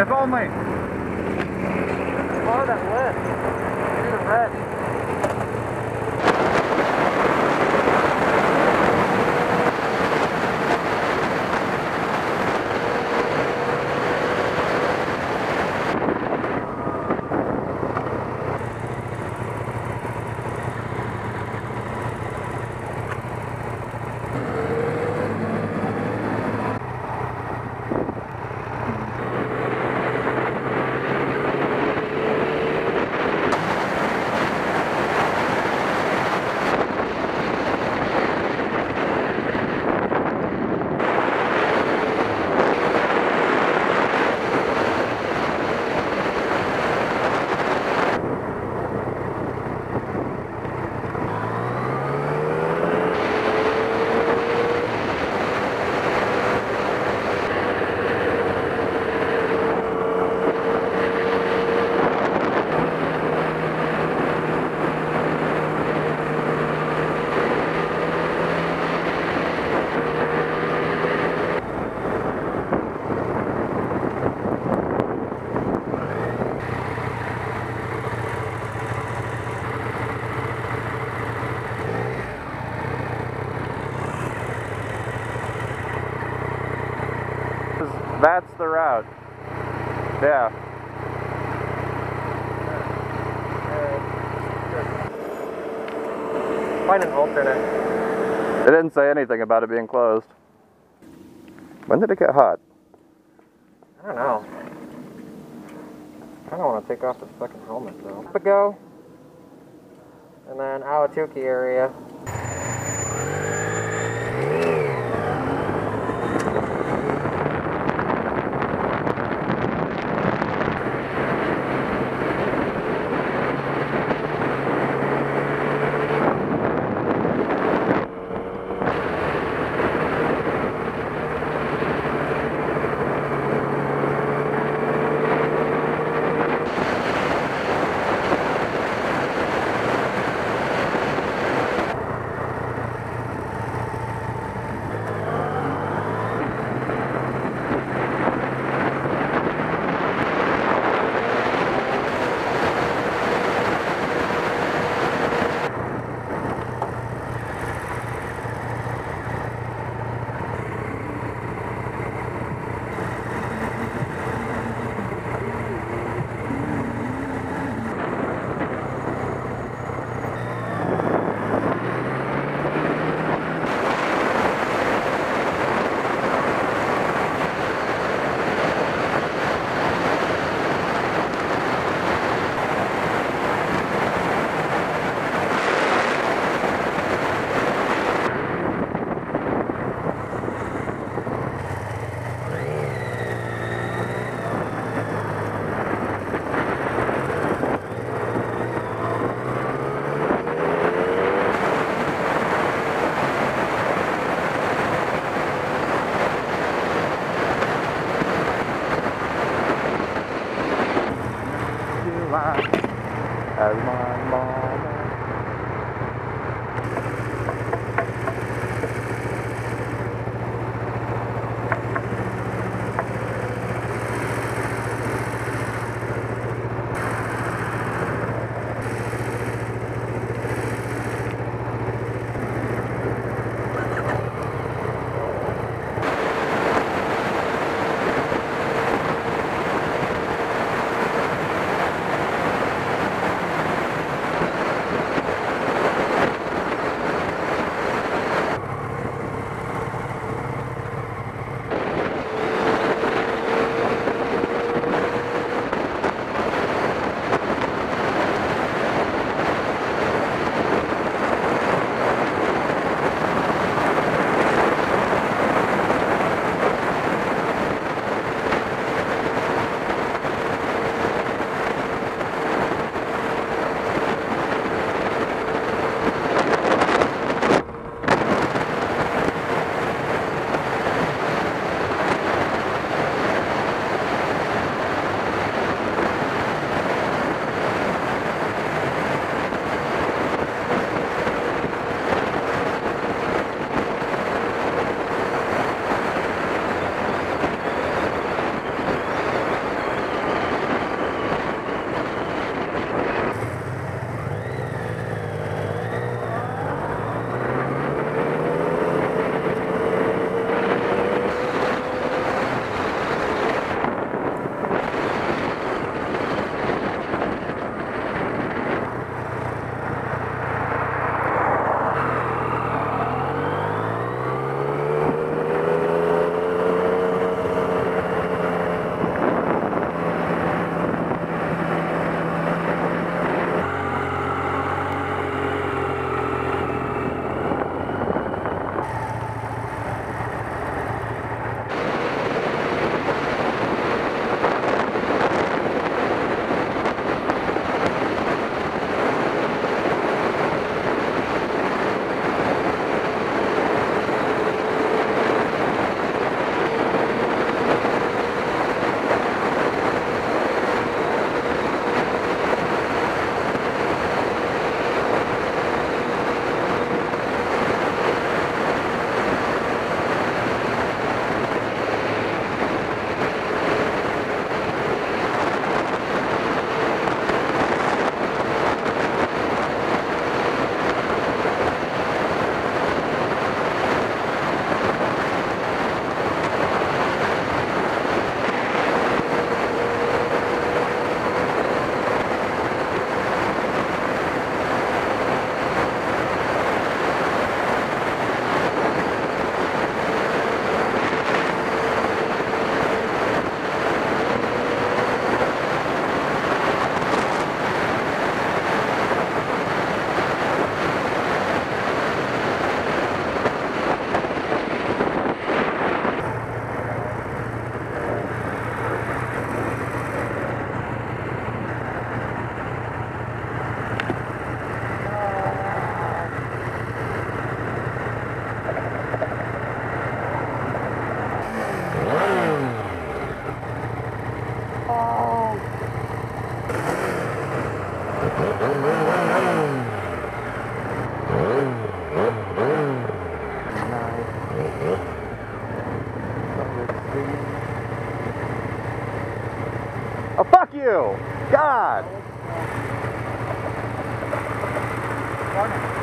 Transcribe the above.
If only. Oh, that. Look at the red. The route. Yeah. Find an alternate. It didn't say anything about it being closed. When did it get hot? I don't know. I don't want to take off the fucking helmet though. Pago. And then Ahwatukee area. line as my mama. Oh, fuck you! God! It.